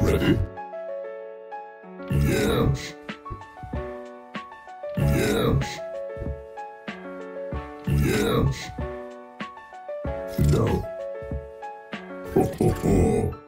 Ready? Yes. Yes. Yes. No. Ho ho ho.